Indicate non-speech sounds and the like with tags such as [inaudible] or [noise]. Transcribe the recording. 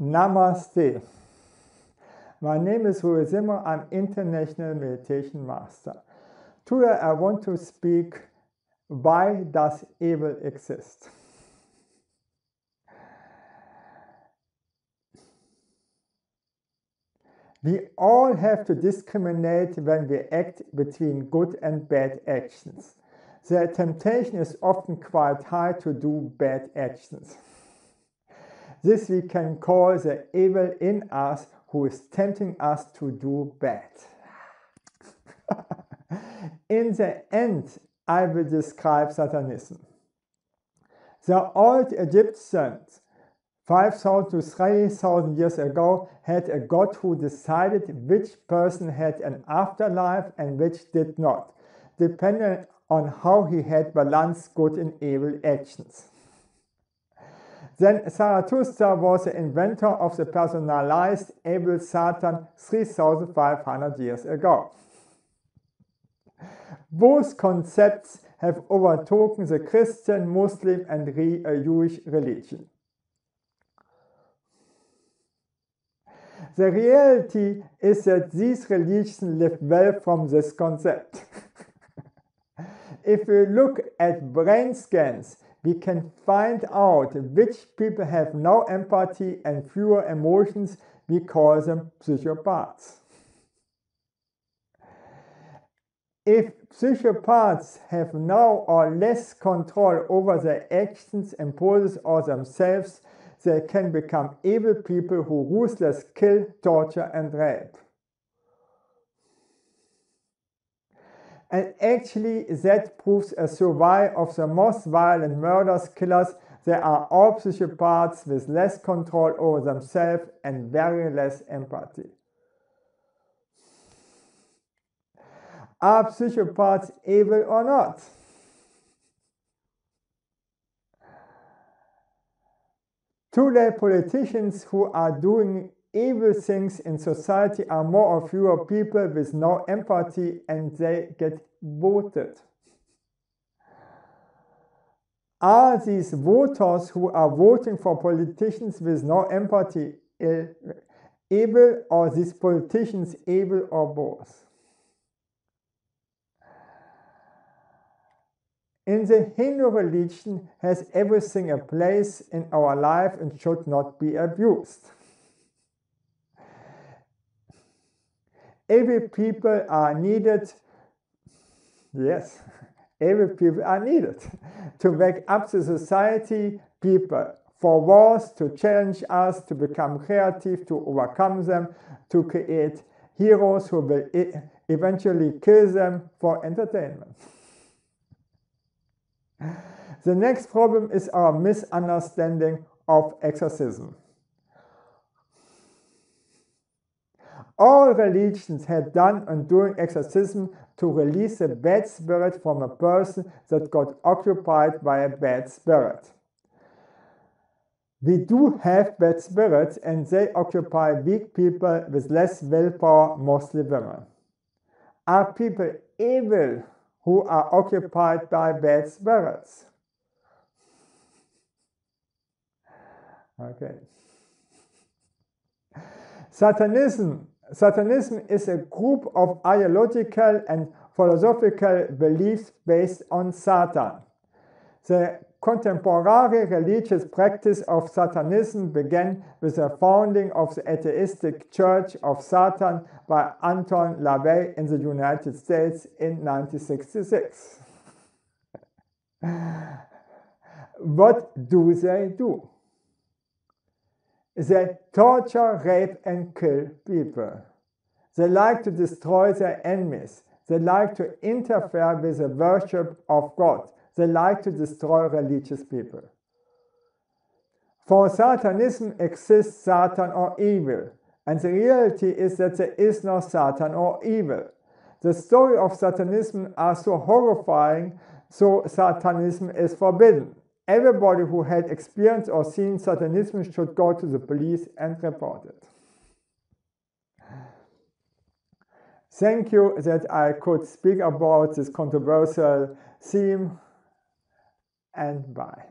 Namaste. My name is Rudi Zimmerer. I'm International Meditation Master. Today I want to speak why does evil exist? We all have to discriminate when we act between good and bad actions. The temptation is often quite high to do bad actions. This we can call the evil in us who is tempting us to do bad. [laughs] in the end, I will describe Satanism. The old Egyptians, 5,000 to 3,000 years ago, had a god who decided which person had an afterlife and which did not, depending on how he had balanced good and evil actions. Then Zarathustra was the inventor of the personalized evil Satan 3500 years ago. Both concepts have overtaken the Christian, Muslim and Re-Jewish uh, religion. The reality is that these religions live well from this concept. [laughs] if we look at brain scans, we can find out which people have no empathy and fewer emotions. We call them psychopaths. If psychopaths have no or less control over their actions, impulses, or themselves, they can become evil people who ruthlessly kill, torture, and rape. And actually, that proves a survival of the most violent murders, killers. They are all psychopaths with less control over themselves and very less empathy. Are psychopaths evil or not? Today, politicians who are doing evil things in society are more or fewer people with no empathy and they get voted. Are these voters who are voting for politicians with no empathy evil or these politicians evil or both? In the Hindu religion has everything a place in our life and should not be abused. Every people are needed. Yes, [laughs] every people are needed to make up the society people for wars, to challenge us, to become creative, to overcome them, to create heroes who will eventually kill them for entertainment. [laughs] The next problem is our misunderstanding of exorcism. All religions have done and doing exorcism to release a bad spirit from a person that got occupied by a bad spirit. We do have bad spirits and they occupy weak people with less willpower, mostly women. Are people evil who are occupied by bad spirits? Okay. Satanism Satanism is a group of ideological and philosophical beliefs based on Satan. The contemporary religious practice of Satanism began with the founding of the atheistic Church of Satan by Anton LaVey in the United States in 1966. [laughs] what do they do? They torture, rape, and kill people. They like to destroy their enemies. They like to interfere with the worship of God. They like to destroy religious people. For Satanism exists Satan or evil, and the reality is that there is no Satan or evil. The story of Satanism are so horrifying, so Satanism is forbidden. Everybody who had experienced or seen Satanism should go to the police and report it. Thank you that I could speak about this controversial theme and bye.